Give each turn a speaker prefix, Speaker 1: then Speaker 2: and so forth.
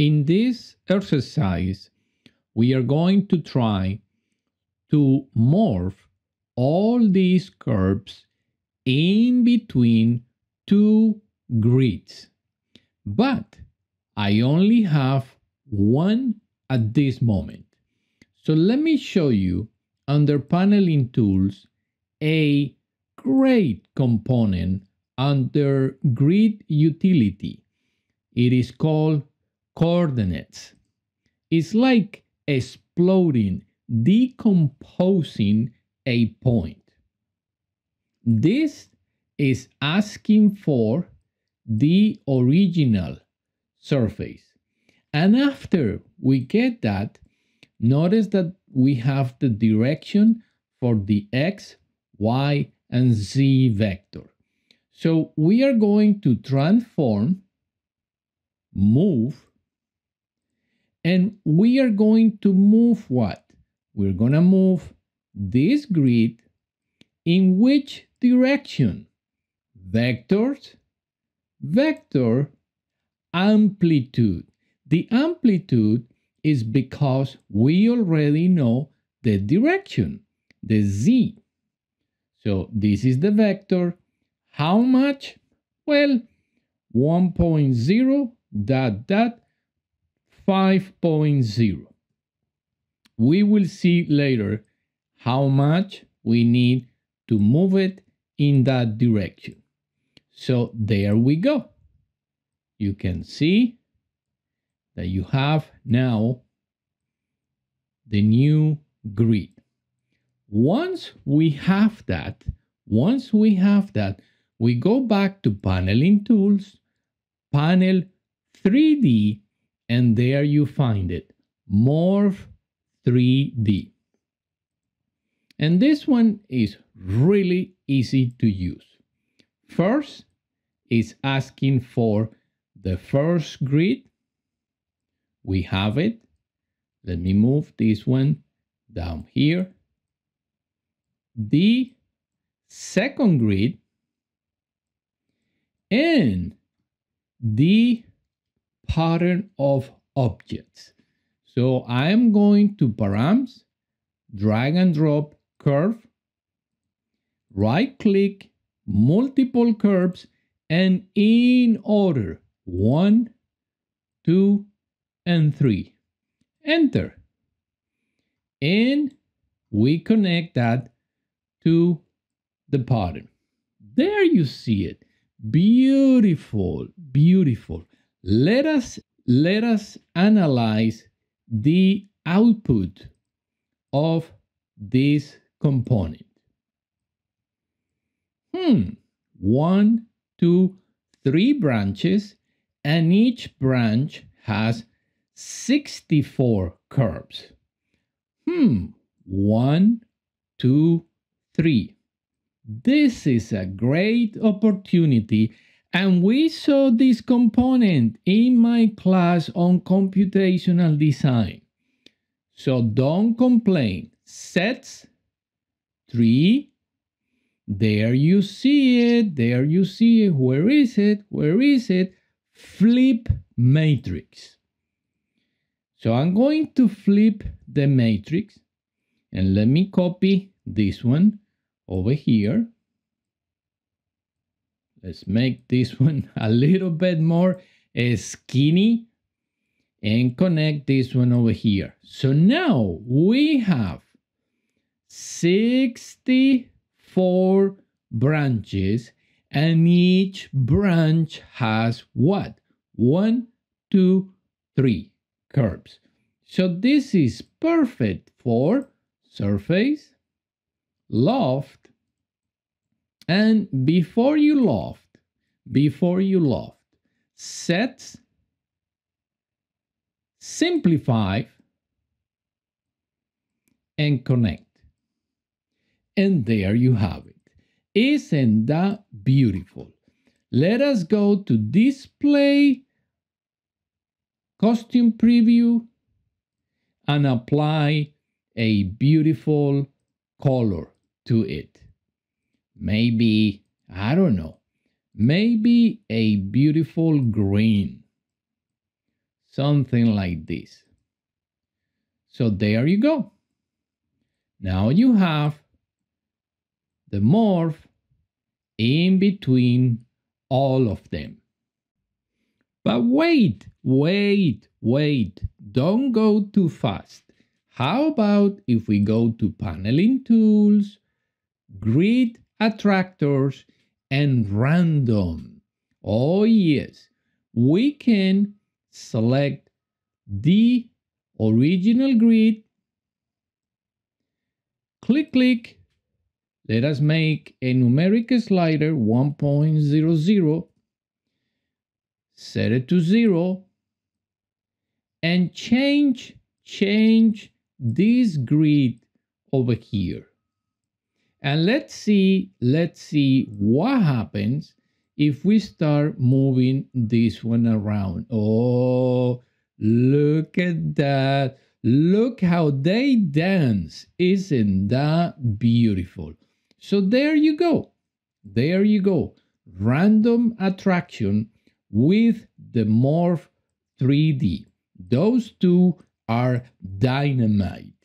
Speaker 1: In this exercise, we are going to try to morph all these curves in between two grids. But I only have one at this moment. So let me show you under paneling tools a great component under grid utility. It is called coordinates. It's like exploding, decomposing a point. This is asking for the original surface. And after we get that, notice that we have the direction for the x, y, and z vector. So we are going to transform, move, and we are going to move what? We're going to move this grid in which direction? Vectors, vector, amplitude. The amplitude is because we already know the direction, the z. So this is the vector. How much? Well, 1.0 dot dot 5.0. We will see later how much we need to move it in that direction. So there we go. You can see that you have now the new grid. Once we have that, once we have that, we go back to paneling tools, panel 3D, and there you find it, Morph 3D. And this one is really easy to use. First is asking for the first grid. We have it. Let me move this one down here. The second grid and the pattern of objects. So I am going to params, drag and drop curve, right click, multiple curves, and in order, one, two, and three. Enter. And we connect that to the pattern. There you see it. Beautiful, beautiful. Let us let us analyze the output of this component. Hmm, one, two, three branches, and each branch has 64 curves. Hmm, one, two, three. This is a great opportunity and we saw this component in my class on computational design. So don't complain. Sets 3. There you see it. There you see it. Where is it? Where is it? Flip matrix. So I'm going to flip the matrix and let me copy this one over here. Let's make this one a little bit more skinny and connect this one over here. So now we have 64 branches and each branch has what? One, two, three curves. So this is perfect for surface, loft, and before you loft, before you loft, set, simplify, and connect. And there you have it. Isn't that beautiful? Let us go to display costume preview and apply a beautiful color to it. Maybe, I don't know, maybe a beautiful green. something like this. So there you go. Now you have the morph in between all of them. But wait, wait, wait, don't go too fast. How about if we go to paneling tools, grid attractors, and random? Oh yes, we can select the original grid, click, click, let us make a numeric slider 1.00, set it to zero, and change, change this grid over here. And let's see, let's see what happens if we start moving this one around. Oh, look at that. Look how they dance. Isn't that beautiful? So there you go. There you go. Random attraction with the Morph 3D. Those two are dynamite.